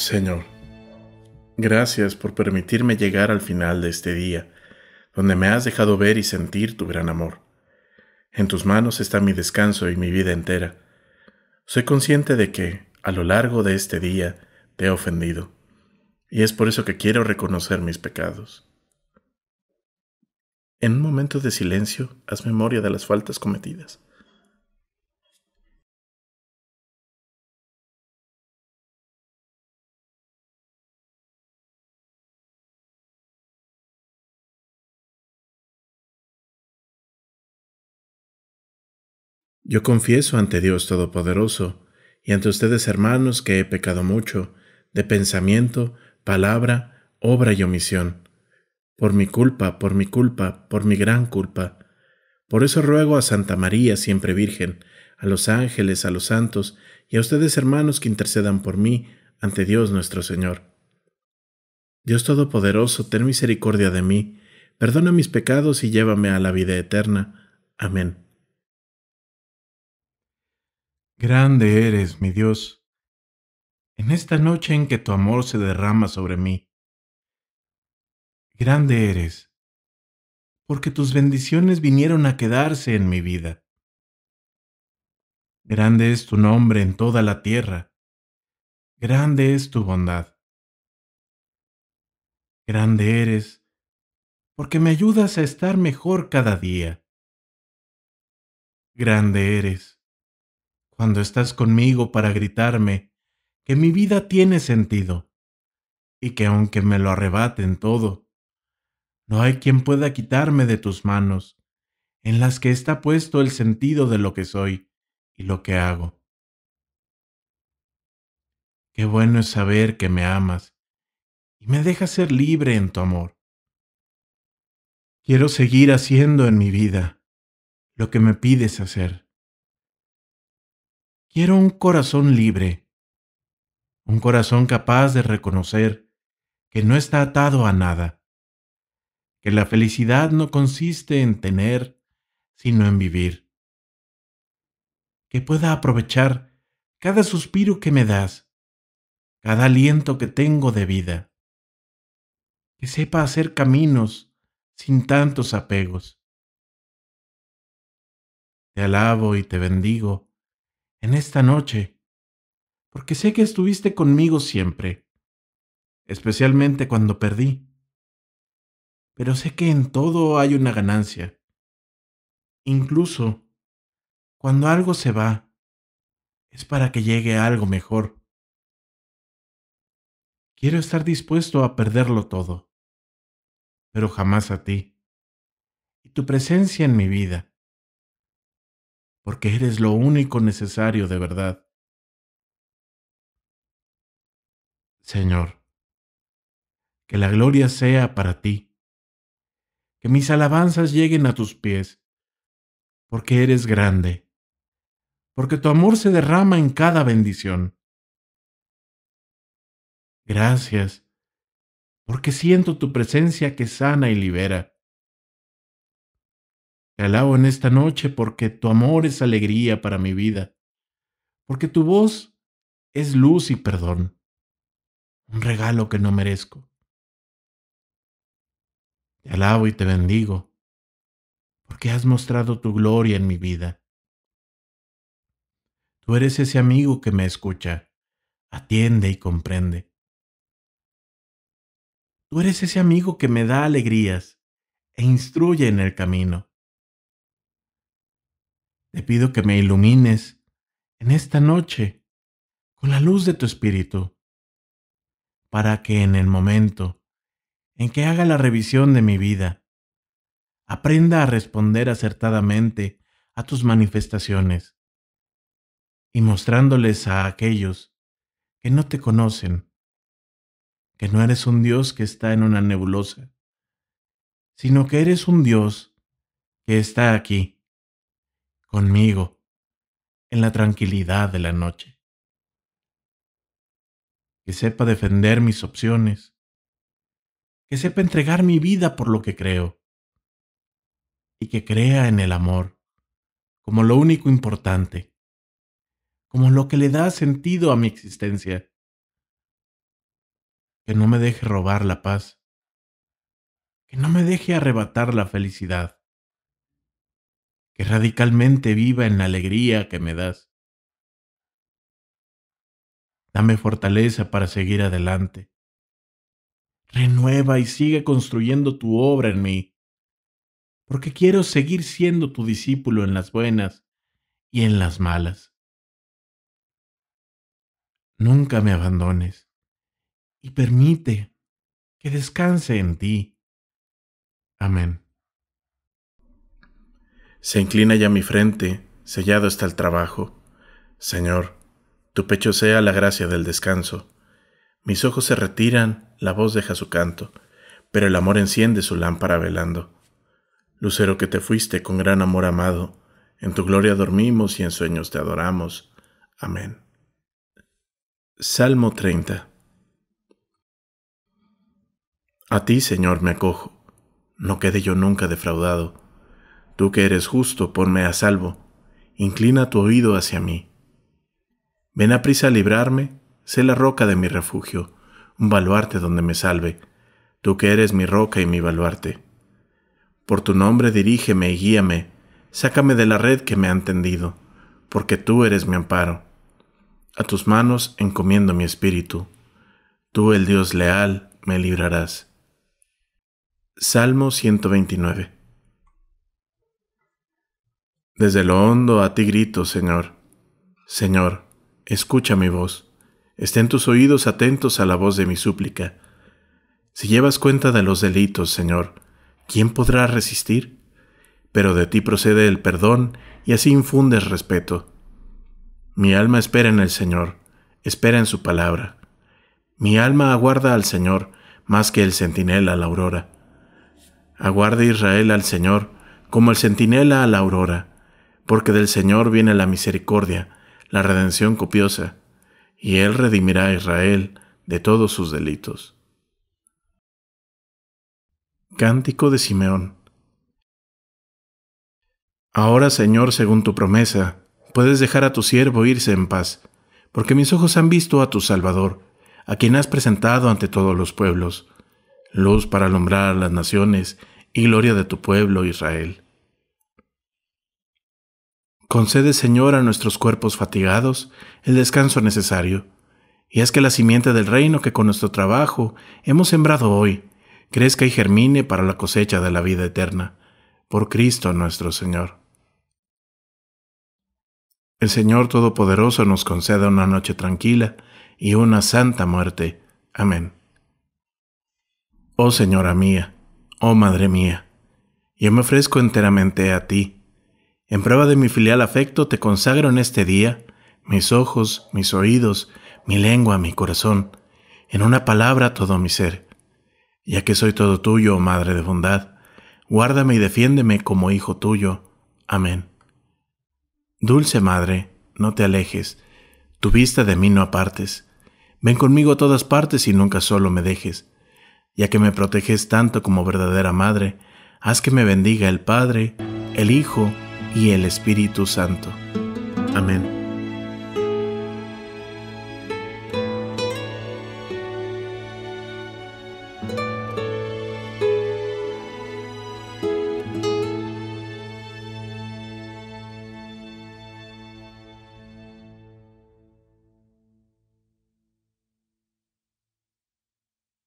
Señor, gracias por permitirme llegar al final de este día, donde me has dejado ver y sentir tu gran amor. En tus manos está mi descanso y mi vida entera. Soy consciente de que, a lo largo de este día, te he ofendido, y es por eso que quiero reconocer mis pecados. En un momento de silencio, haz memoria de las faltas cometidas. Yo confieso ante Dios Todopoderoso y ante ustedes hermanos que he pecado mucho, de pensamiento, palabra, obra y omisión, por mi culpa, por mi culpa, por mi gran culpa. Por eso ruego a Santa María, siempre Virgen, a los ángeles, a los santos y a ustedes hermanos que intercedan por mí ante Dios nuestro Señor. Dios Todopoderoso, ten misericordia de mí, perdona mis pecados y llévame a la vida eterna. Amén. Grande eres, mi Dios, en esta noche en que tu amor se derrama sobre mí. Grande eres, porque tus bendiciones vinieron a quedarse en mi vida. Grande es tu nombre en toda la tierra. Grande es tu bondad. Grande eres, porque me ayudas a estar mejor cada día. Grande eres cuando estás conmigo para gritarme que mi vida tiene sentido y que aunque me lo arrebaten todo, no hay quien pueda quitarme de tus manos, en las que está puesto el sentido de lo que soy y lo que hago. Qué bueno es saber que me amas y me dejas ser libre en tu amor. Quiero seguir haciendo en mi vida lo que me pides hacer Quiero un corazón libre, un corazón capaz de reconocer que no está atado a nada, que la felicidad no consiste en tener, sino en vivir, que pueda aprovechar cada suspiro que me das, cada aliento que tengo de vida, que sepa hacer caminos sin tantos apegos. Te alabo y te bendigo en esta noche, porque sé que estuviste conmigo siempre, especialmente cuando perdí. Pero sé que en todo hay una ganancia. Incluso cuando algo se va, es para que llegue algo mejor. Quiero estar dispuesto a perderlo todo, pero jamás a ti y tu presencia en mi vida porque eres lo único necesario de verdad. Señor, que la gloria sea para ti, que mis alabanzas lleguen a tus pies, porque eres grande, porque tu amor se derrama en cada bendición. Gracias, porque siento tu presencia que sana y libera te alabo en esta noche porque tu amor es alegría para mi vida, porque tu voz es luz y perdón, un regalo que no merezco. Te alabo y te bendigo, porque has mostrado tu gloria en mi vida. Tú eres ese amigo que me escucha, atiende y comprende. Tú eres ese amigo que me da alegrías e instruye en el camino. Te pido que me ilumines en esta noche con la luz de tu espíritu, para que en el momento en que haga la revisión de mi vida, aprenda a responder acertadamente a tus manifestaciones y mostrándoles a aquellos que no te conocen que no eres un Dios que está en una nebulosa, sino que eres un Dios que está aquí conmigo en la tranquilidad de la noche. Que sepa defender mis opciones, que sepa entregar mi vida por lo que creo y que crea en el amor como lo único importante, como lo que le da sentido a mi existencia. que no me deje robar la paz, que no me deje arrebatar la felicidad, que radicalmente viva en la alegría que me das. Dame fortaleza para seguir adelante. Renueva y sigue construyendo tu obra en mí, porque quiero seguir siendo tu discípulo en las buenas y en las malas. Nunca me abandones y permite que descanse en ti. Amén. Se inclina ya mi frente, sellado está el trabajo. Señor, tu pecho sea la gracia del descanso. Mis ojos se retiran, la voz deja su canto, pero el amor enciende su lámpara velando. Lucero que te fuiste con gran amor amado, en tu gloria dormimos y en sueños te adoramos. Amén. Salmo 30 A ti, Señor, me acojo, no quede yo nunca defraudado. Tú que eres justo, ponme a salvo, inclina tu oído hacia mí. Ven a prisa a librarme, sé la roca de mi refugio, un baluarte donde me salve, tú que eres mi roca y mi baluarte. Por tu nombre dirígeme y guíame, sácame de la red que me han tendido, porque tú eres mi amparo. A tus manos encomiendo mi espíritu, tú el Dios leal me librarás. Salmo 129 Desde lo hondo a ti grito, Señor. Señor, escucha mi voz. Estén tus oídos atentos a la voz de mi súplica. Si llevas cuenta de los delitos, Señor, ¿quién podrá resistir? Pero de ti procede el perdón y así infundes respeto. Mi alma espera en el Señor, espera en su palabra. Mi alma aguarda al Señor más que el centinela a la aurora. Aguarde Israel al Señor, como el centinela a la aurora, porque del Señor viene la misericordia, la redención copiosa, y Él redimirá a Israel de todos sus delitos. Cántico de Simeón Ahora, Señor, según tu promesa, puedes dejar a tu siervo irse en paz, porque mis ojos han visto a tu Salvador, a quien has presentado ante todos los pueblos, luz para alumbrar las naciones y gloria de tu pueblo Israel. Concede, Señor, a nuestros cuerpos fatigados el descanso necesario, y haz que la simiente del reino que con nuestro trabajo hemos sembrado hoy crezca y germine para la cosecha de la vida eterna, por Cristo nuestro Señor. El Señor Todopoderoso nos conceda una noche tranquila y una santa muerte. Amén. Oh Señora mía, oh Madre mía, yo me ofrezco enteramente a ti. En prueba de mi filial afecto te consagro en este día mis ojos, mis oídos, mi lengua, mi corazón, en una palabra todo mi ser. Ya que soy todo tuyo, oh Madre de bondad, guárdame y defiéndeme como hijo tuyo. Amén. Dulce Madre, no te alejes, tu vista de mí no apartes. Ven conmigo a todas partes y nunca solo me dejes ya que me proteges tanto como verdadera Madre, haz que me bendiga el Padre, el Hijo y el Espíritu Santo. Amén.